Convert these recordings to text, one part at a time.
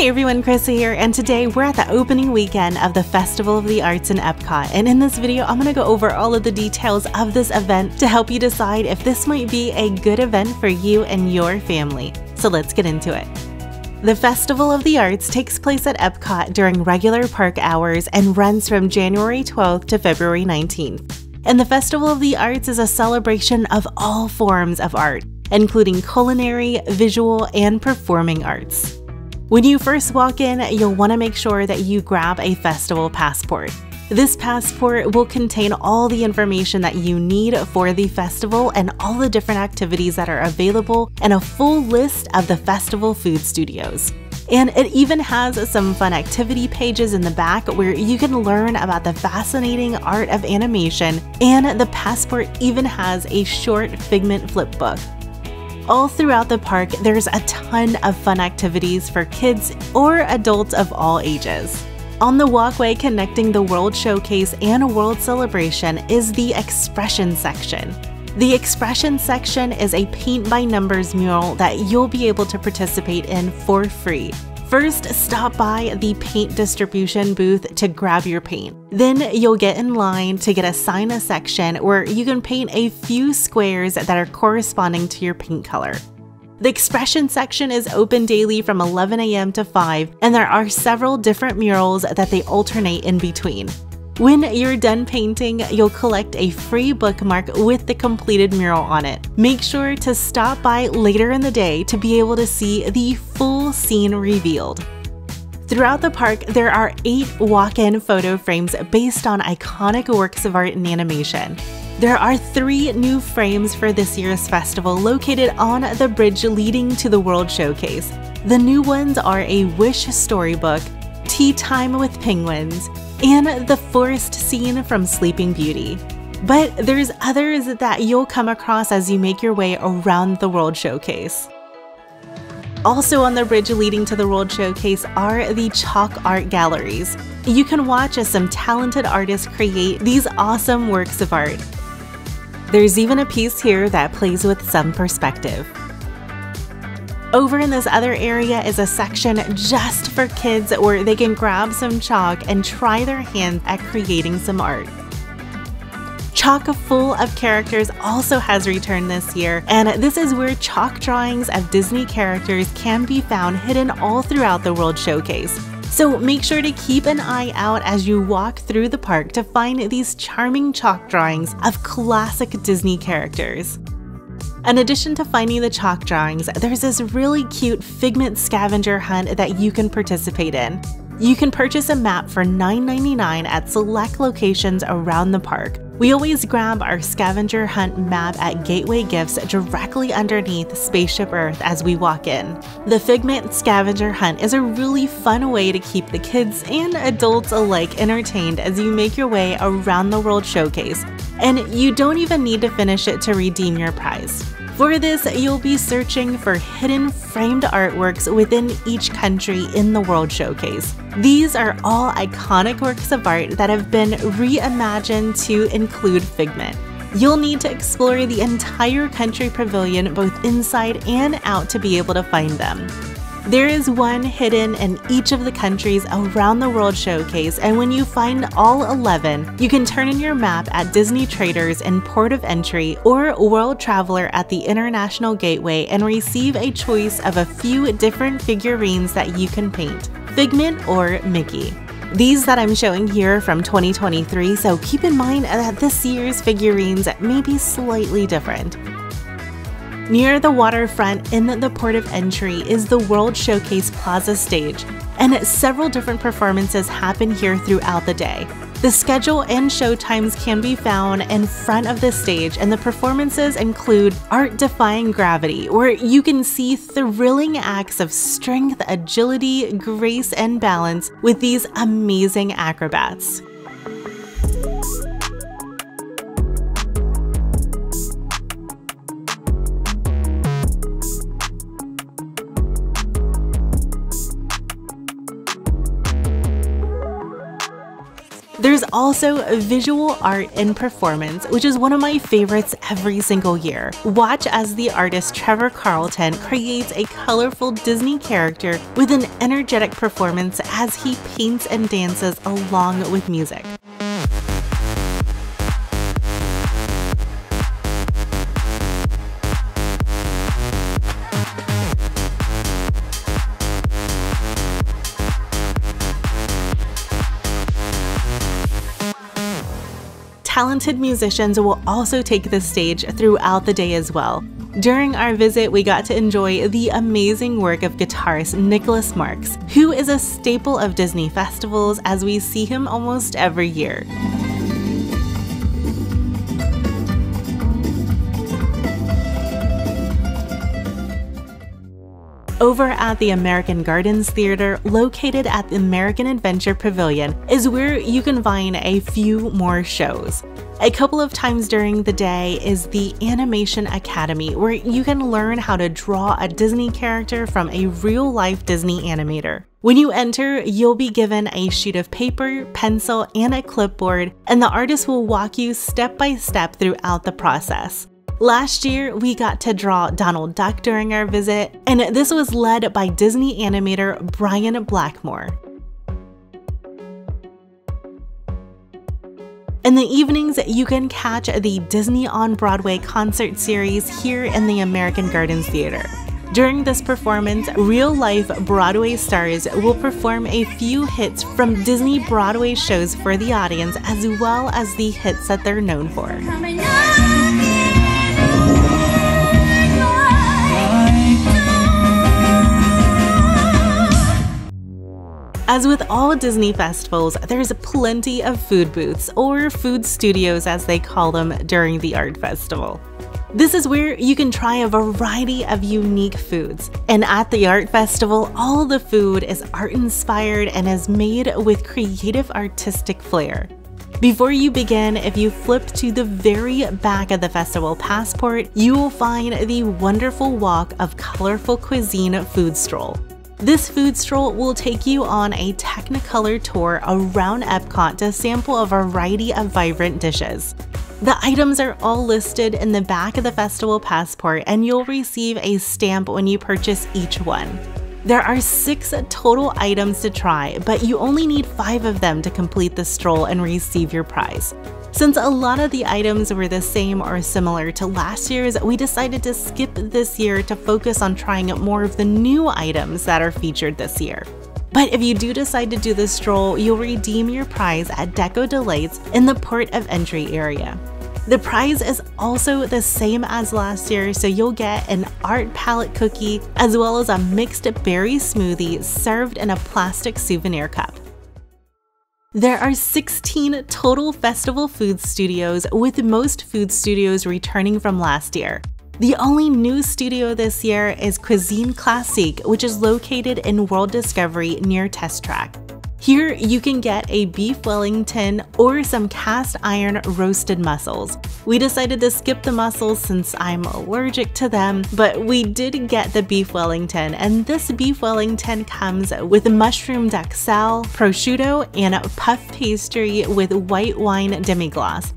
Hey everyone, Chrissa here, and today we're at the opening weekend of the Festival of the Arts in Epcot. And in this video, I'm gonna go over all of the details of this event to help you decide if this might be a good event for you and your family. So let's get into it. The Festival of the Arts takes place at Epcot during regular park hours and runs from January 12th to February 19th. And the Festival of the Arts is a celebration of all forms of art, including culinary, visual, and performing arts. When you first walk in, you'll want to make sure that you grab a festival passport. This passport will contain all the information that you need for the festival and all the different activities that are available and a full list of the festival food studios. And it even has some fun activity pages in the back where you can learn about the fascinating art of animation, and the passport even has a short Figment flipbook all throughout the park, there's a ton of fun activities for kids or adults of all ages. On the walkway connecting the World Showcase and a World Celebration is the Expression section. The Expression section is a paint by numbers mural that you'll be able to participate in for free. First, stop by the paint distribution booth to grab your paint. Then you'll get in line to get assigned a section where you can paint a few squares that are corresponding to your paint color. The expression section is open daily from 11 a.m. to 5, and there are several different murals that they alternate in between. When you're done painting, you'll collect a free bookmark with the completed mural on it. Make sure to stop by later in the day to be able to see the full scene revealed. Throughout the park, there are eight walk-in photo frames based on iconic works of art and animation. There are three new frames for this year's festival located on the bridge leading to the World Showcase. The new ones are a Wish storybook, Tea Time with Penguins, and the forest scene from Sleeping Beauty. But there's others that you'll come across as you make your way around the World Showcase. Also on the bridge leading to the World Showcase are the chalk art galleries. You can watch as some talented artists create these awesome works of art. There's even a piece here that plays with some perspective. Over in this other area is a section just for kids where they can grab some chalk and try their hand at creating some art. Chock Full of Characters also has returned this year, and this is where chalk drawings of Disney characters can be found hidden all throughout the World Showcase. So make sure to keep an eye out as you walk through the park to find these charming chalk drawings of classic Disney characters. In addition to finding the chalk drawings, there's this really cute Figment scavenger hunt that you can participate in. You can purchase a map for $9.99 at select locations around the park. We always grab our scavenger hunt map at Gateway Gifts directly underneath Spaceship Earth as we walk in. The Figment scavenger hunt is a really fun way to keep the kids and adults alike entertained as you make your way around the World Showcase, and you don't even need to finish it to redeem your prize. For this, you'll be searching for hidden framed artworks within each country in the World Showcase. These are all iconic works of art that have been reimagined to include Figment. You'll need to explore the entire country pavilion both inside and out to be able to find them. There is one hidden in each of the countries around the World Showcase, and when you find all 11, you can turn in your map at Disney Traders in Port of Entry or World Traveler at the International Gateway and receive a choice of a few different figurines that you can paint, Figment or Mickey. These that I'm showing here are from 2023, so keep in mind that this year's figurines may be slightly different. Near the waterfront in the port of entry is the World Showcase Plaza stage, and several different performances happen here throughout the day. The schedule and show times can be found in front of the stage, and the performances include Art Defying Gravity, where you can see thrilling acts of strength, agility, grace, and balance with these amazing acrobats. Also visual art and performance, which is one of my favorites every single year. Watch as the artist Trevor Carlton creates a colorful Disney character with an energetic performance as he paints and dances along with music. Talented musicians will also take the stage throughout the day as well. During our visit, we got to enjoy the amazing work of guitarist Nicholas Marks, who is a staple of Disney festivals as we see him almost every year. Over at the American Gardens Theater, located at the American Adventure Pavilion, is where you can find a few more shows. A couple of times during the day is the Animation Academy, where you can learn how to draw a Disney character from a real life Disney animator. When you enter, you'll be given a sheet of paper, pencil, and a clipboard, and the artist will walk you step by step throughout the process. Last year, we got to draw Donald Duck during our visit, and this was led by Disney animator Brian Blackmore. In the evenings, you can catch the Disney on Broadway concert series here in the American Gardens Theater. During this performance, real life Broadway stars will perform a few hits from Disney Broadway shows for the audience, as well as the hits that they're known for. As with all Disney festivals, there's plenty of food booths, or food studios as they call them during the art festival. This is where you can try a variety of unique foods. And at the art festival, all the food is art inspired and is made with creative artistic flair. Before you begin, if you flip to the very back of the festival passport, you will find the wonderful walk of colorful cuisine food stroll. This food stroll will take you on a Technicolor tour around Epcot to sample a variety of vibrant dishes. The items are all listed in the back of the festival passport and you'll receive a stamp when you purchase each one. There are six total items to try, but you only need five of them to complete the stroll and receive your prize. Since a lot of the items were the same or similar to last year's, we decided to skip this year to focus on trying more of the new items that are featured this year. But if you do decide to do the stroll, you'll redeem your prize at Deco Delights in the port of entry area. The prize is also the same as last year, so you'll get an art palette cookie as well as a mixed berry smoothie served in a plastic souvenir cup. There are 16 total festival food studios, with most food studios returning from last year. The only new studio this year is Cuisine Classique, which is located in World Discovery near Test Track. Here, you can get a beef Wellington or some cast iron roasted mussels. We decided to skip the mussels since I'm allergic to them, but we did get the beef Wellington, and this beef Wellington comes with mushroom duxelle, prosciutto, and puff pastry with white wine demi-glace.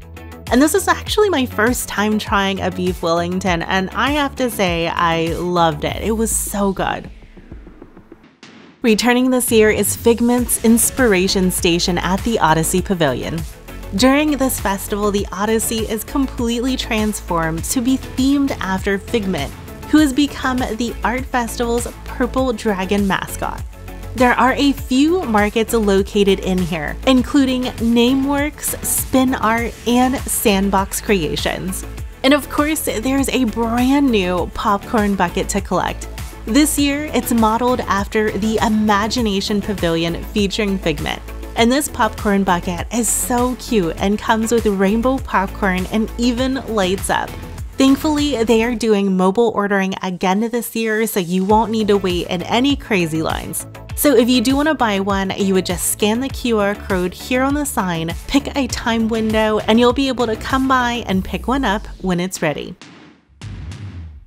And this is actually my first time trying a beef Wellington, and I have to say, I loved it. It was so good. Returning this year is Figment's Inspiration Station at the Odyssey Pavilion. During this festival, the Odyssey is completely transformed to be themed after Figment, who has become the art festival's purple dragon mascot. There are a few markets located in here, including Nameworks, Spin Art, and Sandbox Creations. And of course, there's a brand new popcorn bucket to collect, this year, it's modeled after the Imagination Pavilion featuring Figment. And this popcorn bucket is so cute and comes with rainbow popcorn and even lights up. Thankfully, they are doing mobile ordering again this year, so you won't need to wait in any crazy lines. So if you do want to buy one, you would just scan the QR code here on the sign, pick a time window, and you'll be able to come by and pick one up when it's ready.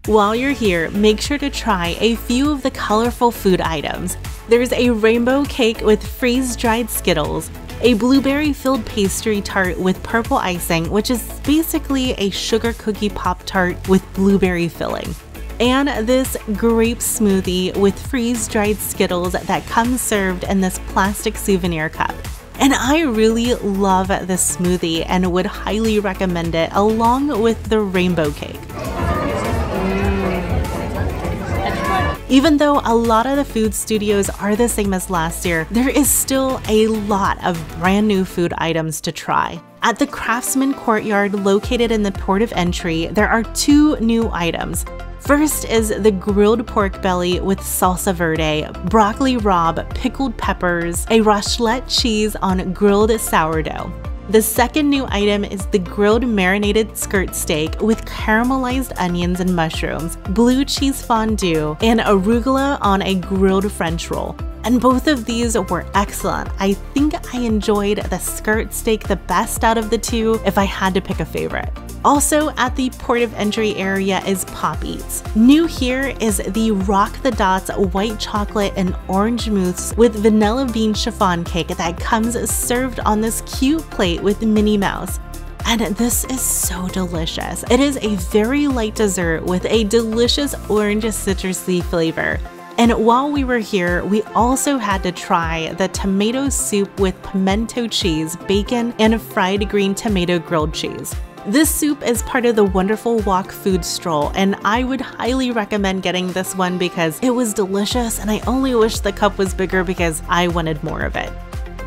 While you're here, make sure to try a few of the colorful food items. There's a rainbow cake with freeze-dried Skittles, a blueberry filled pastry tart with purple icing, which is basically a sugar cookie pop tart with blueberry filling and this grape smoothie with freeze dried Skittles that comes served in this plastic souvenir cup. And I really love this smoothie and would highly recommend it along with the rainbow cake. Even though a lot of the food studios are the same as last year, there is still a lot of brand new food items to try. At the Craftsman Courtyard located in the port of entry, there are two new items. First is the grilled pork belly with salsa verde, broccoli rabe, pickled peppers, a raclette cheese on grilled sourdough. The second new item is the grilled marinated skirt steak with caramelized onions and mushrooms, blue cheese fondue, and arugula on a grilled French roll. And both of these were excellent. I think I enjoyed the skirt steak the best out of the two if I had to pick a favorite. Also at the port of entry area is Pop Eats. New here is the Rock the Dots white chocolate and orange mousse with vanilla bean chiffon cake that comes served on this cute plate with Minnie Mouse and this is so delicious. It is a very light dessert with a delicious orange citrusy flavor. And while we were here, we also had to try the tomato soup with pimento cheese, bacon, and fried green tomato grilled cheese. This soup is part of the Wonderful Walk food stroll, and I would highly recommend getting this one because it was delicious and I only wish the cup was bigger because I wanted more of it.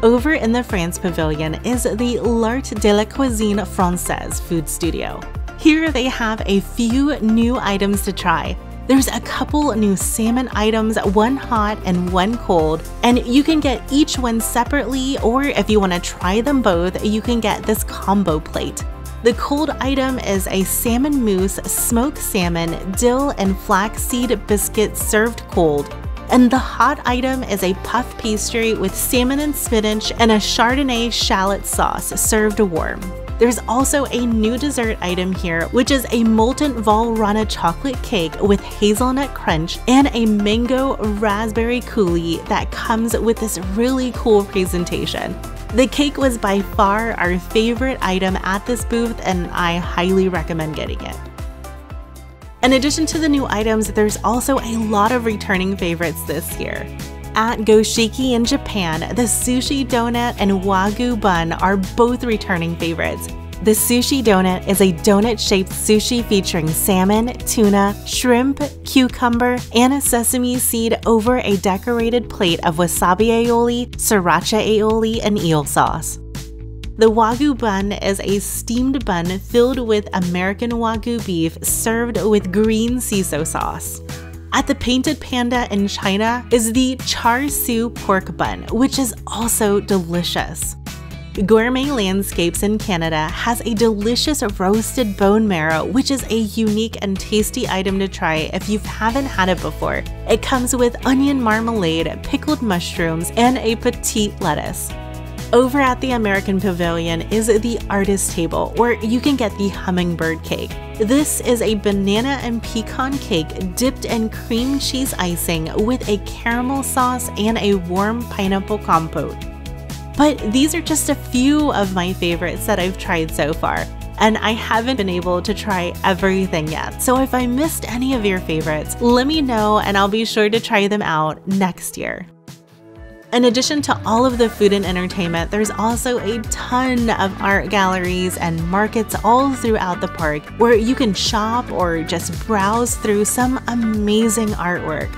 Over in the France Pavilion is the L'Art de la Cuisine Française food studio. Here they have a few new items to try. There's a couple new salmon items, one hot and one cold, and you can get each one separately, or if you want to try them both, you can get this combo plate. The cold item is a salmon mousse, smoked salmon, dill, and flaxseed biscuit served cold. And the hot item is a puff pastry with salmon and spinach and a Chardonnay shallot sauce served warm. There's also a new dessert item here, which is a molten Valrhona chocolate cake with hazelnut crunch and a mango raspberry coulis that comes with this really cool presentation. The cake was by far our favorite item at this booth and I highly recommend getting it. In addition to the new items, there's also a lot of returning favorites this year. At Goshiki in Japan, the sushi donut and wagyu bun are both returning favorites, the sushi donut is a donut shaped sushi featuring salmon, tuna, shrimp, cucumber, and a sesame seed over a decorated plate of wasabi aioli, sriracha aioli, and eel sauce. The Wagyu bun is a steamed bun filled with American Wagyu beef served with green shiso sauce. At the Painted Panda in China is the char siu pork bun, which is also delicious. Gourmet Landscapes in Canada has a delicious roasted bone marrow, which is a unique and tasty item to try if you haven't had it before. It comes with onion marmalade, pickled mushrooms, and a petite lettuce. Over at the American Pavilion is the Artist Table, where you can get the hummingbird cake. This is a banana and pecan cake dipped in cream cheese icing with a caramel sauce and a warm pineapple compote. But these are just a few of my favorites that I've tried so far, and I haven't been able to try everything yet. So if I missed any of your favorites, let me know and I'll be sure to try them out next year. In addition to all of the food and entertainment, there's also a ton of art galleries and markets all throughout the park where you can shop or just browse through some amazing artwork.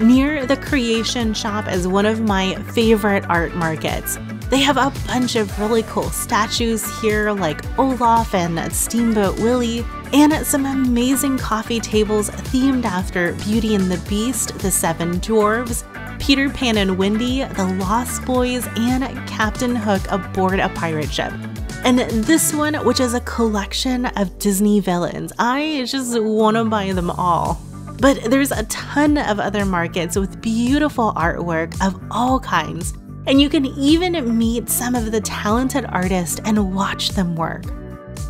Near the Creation Shop is one of my favorite art markets. They have a bunch of really cool statues here like Olaf and Steamboat Willie, and some amazing coffee tables themed after Beauty and the Beast, The Seven Dwarves, Peter Pan and Wendy, The Lost Boys, and Captain Hook aboard a pirate ship. And this one, which is a collection of Disney villains, I just want to buy them all. But there's a ton of other markets with beautiful artwork of all kinds, and you can even meet some of the talented artists and watch them work.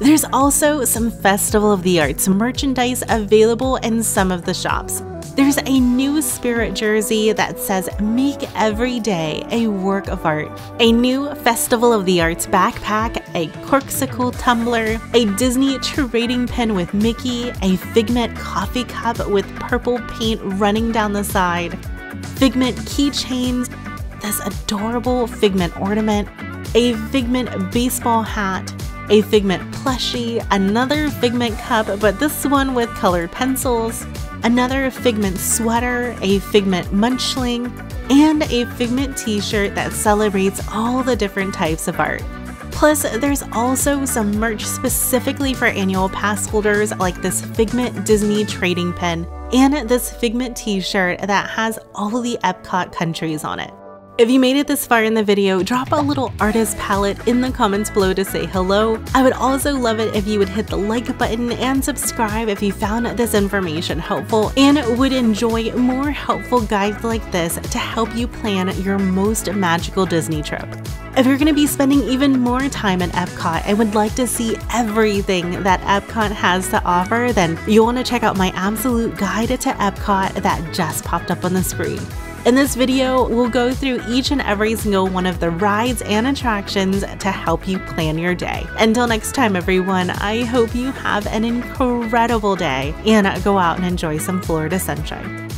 There's also some Festival of the Arts merchandise available in some of the shops. There's a new Spirit jersey that says Make Every Day a Work of Art, a new Festival of the Arts backpack, a Corkcicle tumbler, a Disney trading pin with Mickey, a Figment coffee cup with purple paint running down the side, Figment keychains, this adorable Figment ornament, a Figment baseball hat, a Figment plushie, another Figment cup, but this one with colored pencils, another Figment sweater, a Figment munchling, and a Figment t-shirt that celebrates all the different types of art. Plus, there's also some merch specifically for annual pass holders like this Figment Disney trading pin and this Figment t-shirt that has all the Epcot countries on it. If you made it this far in the video, drop a little artist palette in the comments below to say hello. I would also love it if you would hit the like button and subscribe if you found this information helpful and would enjoy more helpful guides like this to help you plan your most magical Disney trip. If you're going to be spending even more time at Epcot and would like to see everything that Epcot has to offer, then you'll want to check out my absolute guide to Epcot that just popped up on the screen. In this video, we'll go through each and every single one of the rides and attractions to help you plan your day. Until next time, everyone, I hope you have an incredible day and go out and enjoy some Florida sunshine.